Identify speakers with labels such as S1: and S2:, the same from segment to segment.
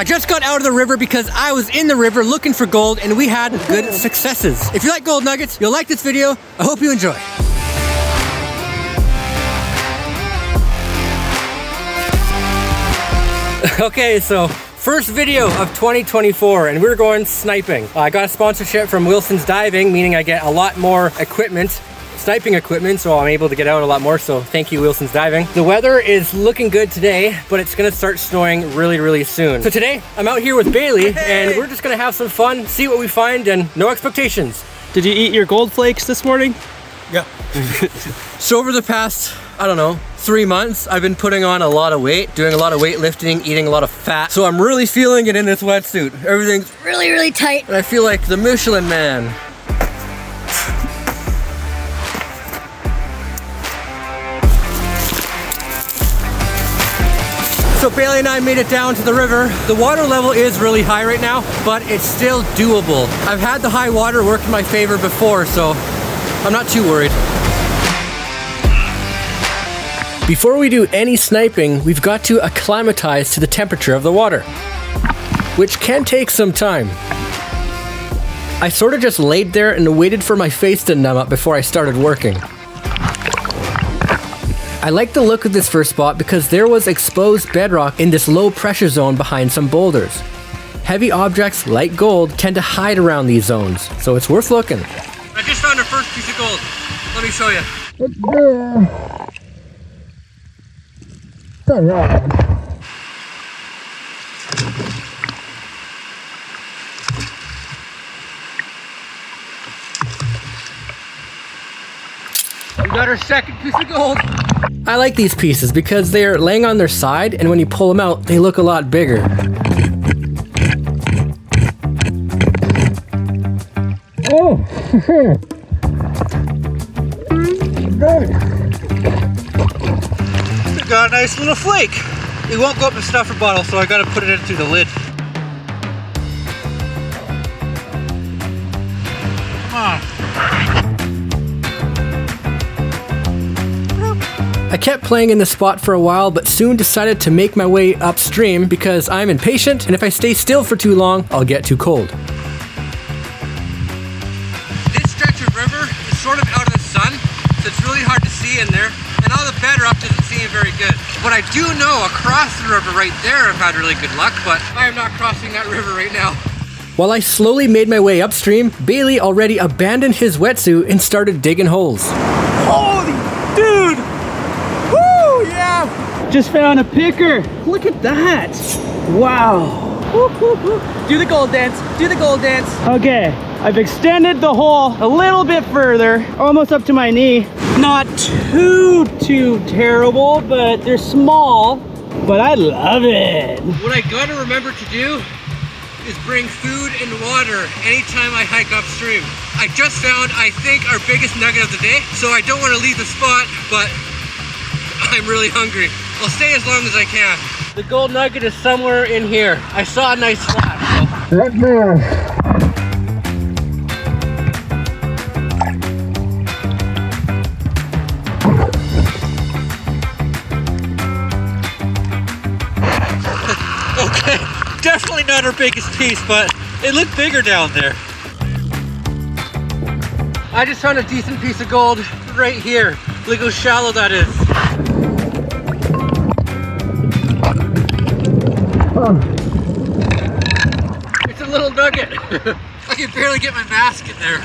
S1: I just got out of the river because I was in the river looking for gold and we had good successes. If you like gold nuggets, you'll like this video. I hope you enjoy. okay, so First video of 2024 and we're going sniping. I got a sponsorship from Wilson's Diving, meaning I get a lot more equipment sniping equipment, so I'm able to get out a lot more, so thank you Wilson's Diving. The weather is looking good today, but it's gonna start snowing really, really soon. So today, I'm out here with Bailey, hey. and we're just gonna have some fun, see what we find, and no expectations.
S2: Did you eat your gold flakes this morning?
S1: Yeah. so over the past, I don't know, three months, I've been putting on a lot of weight, doing a lot of weightlifting, eating a lot of fat. So I'm really feeling it in this wetsuit. Everything's really, really tight. And I feel like the Michelin man. So Bailey and I made it down to the river. The water level is really high right now, but it's still doable. I've had the high water work in my favor before, so I'm not too worried. Before we do any sniping, we've got to acclimatize to the temperature of the water, which can take some time. I sort of just laid there and waited for my face to numb up before I started working. I like the look of this first spot because there was exposed bedrock in this low pressure zone behind some boulders. Heavy objects like gold tend to hide around these zones, so it's worth looking. I just found our first piece of gold. Let me show you. We got our second piece of gold. I like these pieces because they're laying on their side and when you pull them out, they look a lot bigger. Oh! good. got a nice little flake. It won't go up in the snuffer bottle, so I gotta put it into the lid. Kept playing in the spot for a while, but soon decided to make my way upstream because I'm impatient, and if I stay still for too long, I'll get too cold. This stretch of river is sort of out of the sun, so it's really hard to see in there, and all the bedrock doesn't seem very good. But I do know across the river right there I've had really good luck, but I am not crossing that river right now. While I slowly made my way upstream, Bailey already abandoned his wetsuit and started digging holes.
S2: Just found a picker. Look at that. Wow.
S1: Do the gold dance. Do the gold dance.
S2: Okay. I've extended the hole a little bit further, almost up to my knee. Not too, too terrible, but they're small, but I love it.
S1: What I gotta remember to do is bring food and water anytime I hike upstream. I just found, I think, our biggest nugget of the day, so I don't want to leave the spot, but I'm really hungry. I'll stay as long as I can. The gold nugget is somewhere in here. I saw a nice flash. So. Right there. okay, definitely not our biggest piece, but it looked bigger down there. I just found a decent piece of gold right here. Look how shallow that is. It's a little nugget. I can barely get my mask in there.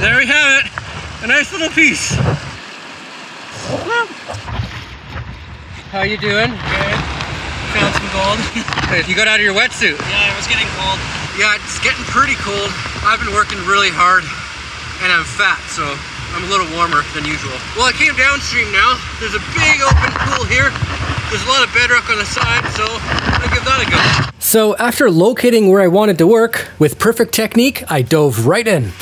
S1: there we have it. A nice little piece. How you doing?
S3: Good. Found some gold.
S1: you got out of your wetsuit?
S3: Yeah, it was getting cold.
S1: Yeah, it's getting pretty cold. I've been working really hard and I'm fat, so I'm a little warmer than usual. Well, I came downstream now. There's a big open pool here. There's a lot of bedrock on the side, so I'll give that a go. So after locating where I wanted to work, with perfect technique, I dove right in.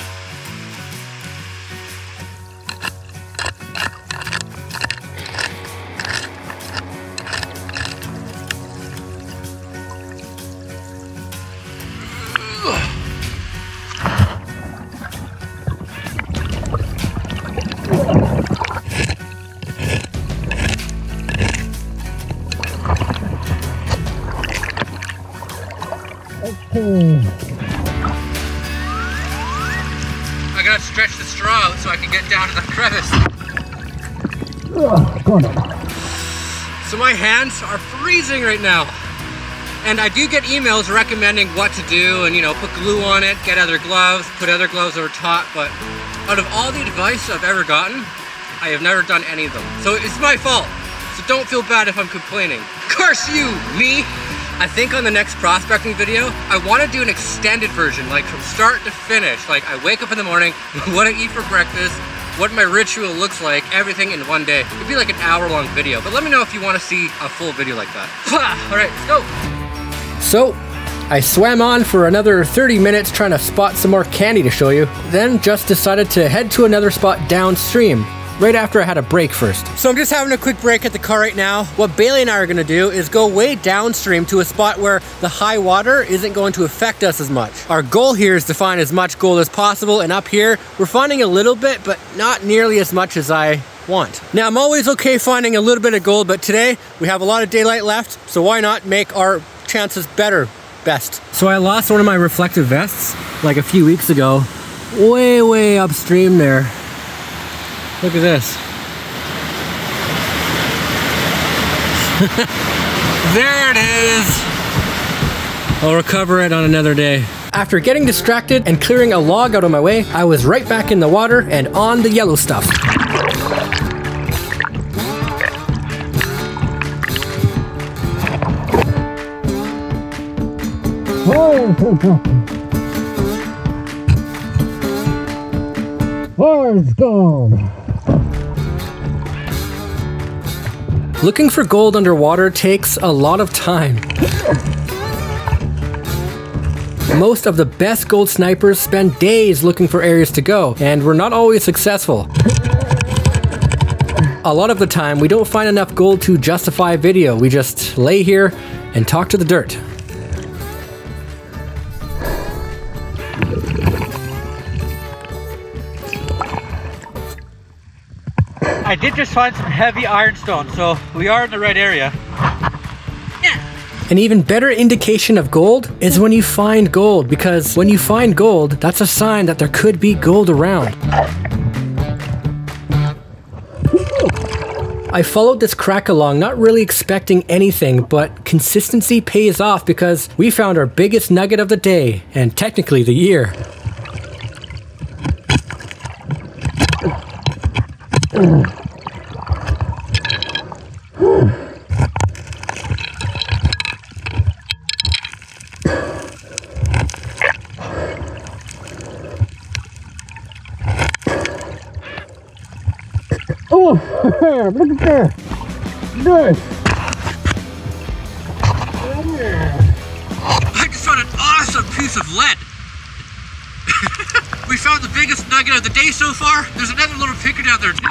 S1: I gotta stretch the straw out so I can get down to the crevice. So my hands are freezing right now. And I do get emails recommending what to do and you know, put glue on it, get other gloves, put other gloves over top, but out of all the advice I've ever gotten, I have never done any of them. So it's my fault. So don't feel bad if I'm complaining. Curse you, me! I think on the next prospecting video, I want to do an extended version, like from start to finish. Like I wake up in the morning, what I eat for breakfast, what my ritual looks like, everything in one day. It'd be like an hour long video, but let me know if you want to see a full video like that. All right, let's go. So, I swam on for another 30 minutes trying to spot some more candy to show you, then just decided to head to another spot downstream right after I had a break first. So I'm just having a quick break at the car right now. What Bailey and I are gonna do is go way downstream to a spot where the high water isn't going to affect us as much. Our goal here is to find as much gold as possible, and up here, we're finding a little bit, but not nearly as much as I want. Now, I'm always okay finding a little bit of gold, but today we have a lot of daylight left, so why not make our chances better, best. So I lost one of my reflective vests like a few weeks ago, way, way upstream there. Look at this. there it is. I'll recover it on another day. After getting distracted and clearing a log out of my way, I was right back in the water and on the yellow stuff.
S4: Where's gold?
S1: Looking for gold underwater takes a lot of time. Most of the best gold snipers spend days looking for areas to go, and we're not always successful. A lot of the time, we don't find enough gold to justify a video. We just lay here and talk to the dirt.
S2: I did just find some heavy ironstone, so we are in the right area.
S1: An even better indication of gold is when you find gold, because when you find gold, that's a sign that there could be gold around. I followed this crack along, not really expecting anything, but consistency pays off because we found our biggest nugget of the day, and technically the year.
S4: Oh, look at there. Good.
S1: I just found an awesome piece of lead. we found the biggest nugget of the day so far. There's another down there too.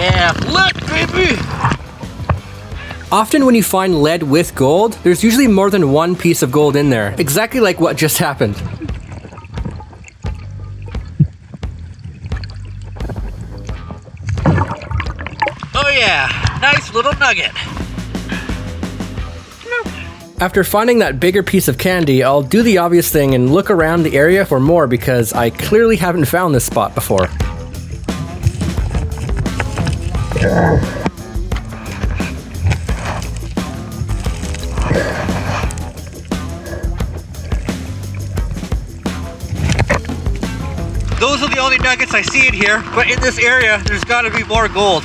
S1: Yeah, lead, baby! Often when you find lead with gold, there's usually more than one piece of gold in there. Exactly like what just happened.
S3: Oh yeah, nice little nugget.
S1: After finding that bigger piece of candy, I'll do the obvious thing and look around the area for more because I clearly haven't found this spot before.
S3: Those are the only nuggets I see in here, but in this area, there's gotta be more gold.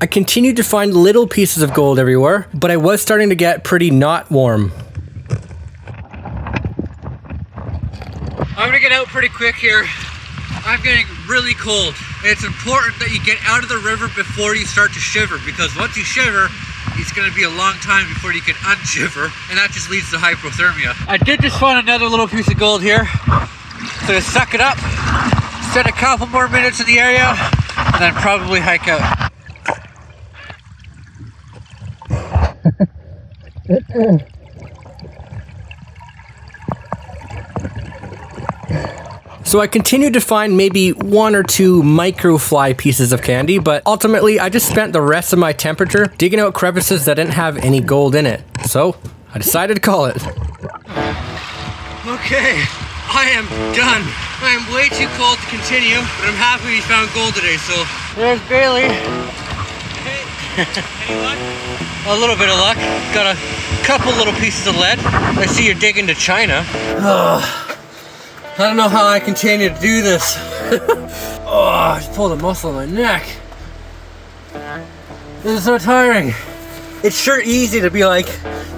S1: I continued to find little pieces of gold everywhere, but I was starting to get pretty not warm.
S3: I'm gonna get out pretty quick here. I'm getting really cold. It's important that you get out of the river before you start to shiver because once you shiver, it's gonna be a long time before you can unshiver, and that just leads to hypothermia. I did just find another little piece of gold here. So to suck it up, spend a couple more minutes in the area, and then probably hike out.
S1: So I continued to find maybe one or two microfly pieces of candy, but ultimately I just spent the rest of my temperature digging out crevices that didn't have any gold in it. So I decided to call it.
S3: Okay, I am done. I am way too cold to continue, but I'm happy we found gold today, so. There's Bailey. Hey, any luck? A little bit of luck. Got a couple little pieces of lead. I see you're digging to China. Ugh. I don't know how I continue to do this. oh, I just pulled a muscle in my neck. This is so tiring. It's sure easy to be like,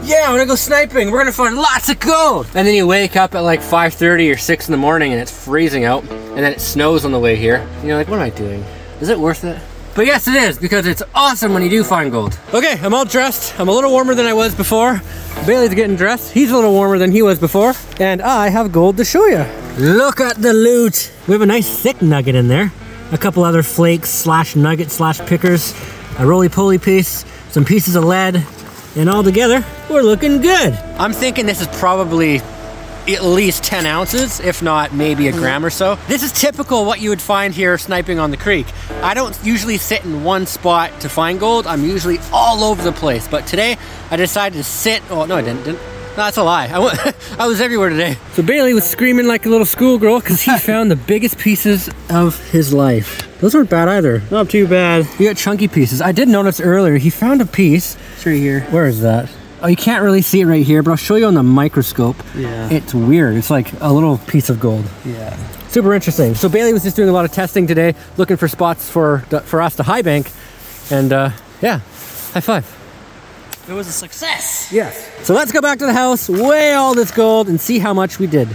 S3: yeah, I'm gonna go sniping. We're gonna find lots of gold. And then you wake up at like 5.30 or 6 in the morning and it's freezing out. And then it snows on the way here. And you're like, what am I doing? Is it worth it? But yes, it is, because it's awesome when you do find gold. Okay, I'm all dressed. I'm a little warmer than I was before. Bailey's getting dressed. He's a little warmer than he was before. And I have gold to show you. Look at the loot. We have a nice thick nugget in there. A couple other flakes slash nugget slash pickers. A roly-poly piece. Some pieces of lead. And all together, we're looking good. I'm thinking this is probably at least 10 ounces, if not maybe a gram or so. This is typical what you would find here sniping on the creek. I don't usually sit in one spot to find gold. I'm usually all over the place. But today I decided to sit, oh no I didn't, didn't no, that's a lie. I, went, I was everywhere today. So Bailey was screaming like a little schoolgirl because he found the biggest pieces of his life. Those aren't bad either.
S2: Not too bad.
S1: You got chunky pieces. I did notice earlier, he found a piece.
S2: It's right here.
S1: Where is that? Oh, you can't really see it right here, but I'll show you on the microscope.
S2: Yeah.
S1: It's weird. It's like a little piece of gold.
S2: Yeah.
S1: Super interesting. So Bailey was just doing a lot of testing today, looking for spots for for us to high bank. And uh, yeah, high five.
S2: It was a success.
S1: Yes. So let's go back to the house, weigh all this gold, and see how much we did.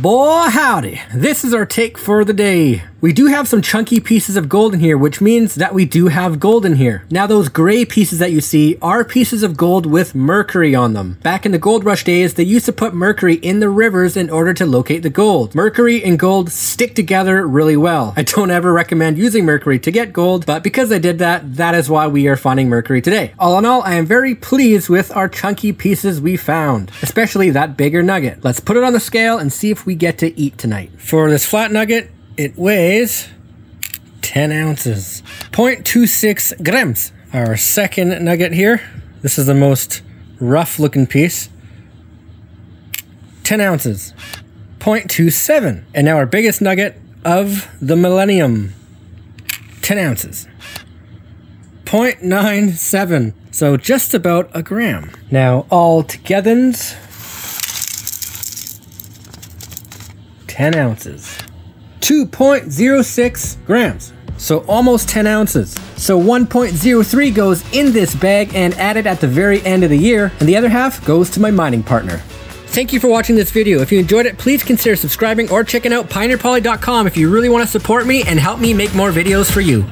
S1: Boy howdy, this is our take for the day. We do have some chunky pieces of gold in here, which means that we do have gold in here. Now those gray pieces that you see are pieces of gold with mercury on them. Back in the gold rush days, they used to put mercury in the rivers in order to locate the gold. Mercury and gold stick together really well. I don't ever recommend using mercury to get gold, but because I did that, that is why we are finding mercury today. All in all, I am very pleased with our chunky pieces we found, especially that bigger nugget. Let's put it on the scale and see if we get to eat tonight. For this flat nugget, it weighs 10 ounces, 0.26 grams. Our second nugget here, this is the most rough looking piece, 10 ounces, 0.27. And now our biggest nugget of the millennium, 10 ounces, 0.97. So just about a gram. Now all togethers, 10 ounces. 2.06 grams. So almost 10 ounces. So 1.03 goes in this bag and added at the very end of the year, and the other half goes to my mining partner. Thank you for watching this video. If you enjoyed it, please consider subscribing or checking out pioneerpauly.com if you really want to support me and help me make more videos for you.